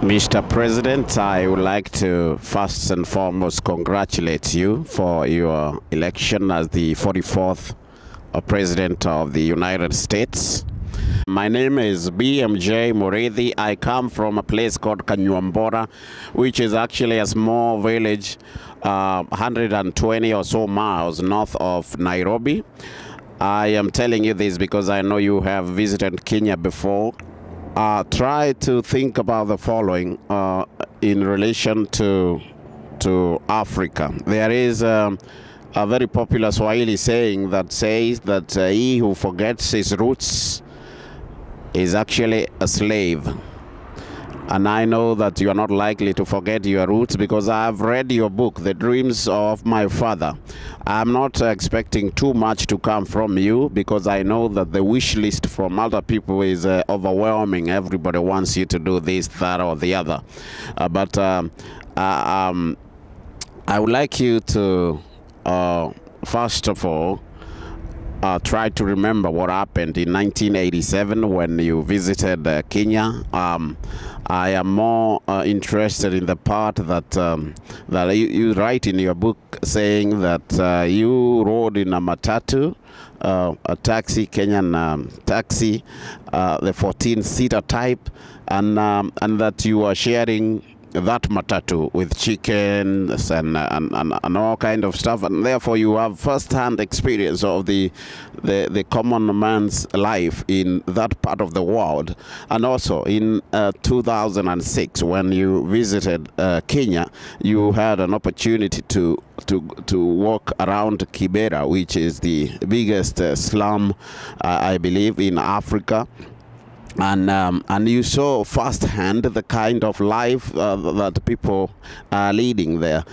Mr. President, I would like to first and foremost congratulate you for your election as the 44th uh, President of the United States. My name is BMJ Mureithi. I come from a place called Kanyuambora, which is actually a small village, uh, 120 or so miles north of Nairobi. I am telling you this because I know you have visited Kenya before. Uh, try to think about the following uh, in relation to to Africa. There is um, a very popular Swahili saying that says that uh, he who forgets his roots is actually a slave. And I know that you are not likely to forget your roots because I have read your book, The Dreams of My Father. I'm not expecting too much to come from you because I know that the wish list from other people is uh, overwhelming. Everybody wants you to do this, that, or the other. Uh, but um, um, I would like you to, uh, first of all, uh, try to remember what happened in 1987 when you visited uh, Kenya. Um, I am more uh, interested in the part that um, that you, you write in your book saying that uh, you rode in a matatu, uh, a taxi, Kenyan um, taxi, uh, the 14-seater type, and um, and that you are sharing that matatu with chickens and, and, and, and all kind of stuff. And therefore you have first-hand experience of the, the the common man's life in that part of the world. And also in uh, 2006 when you visited uh, Kenya you had an opportunity to to to walk around Kibera which is the biggest uh, slum uh, I believe in Africa and um, and you saw firsthand the kind of life uh, that people are leading there.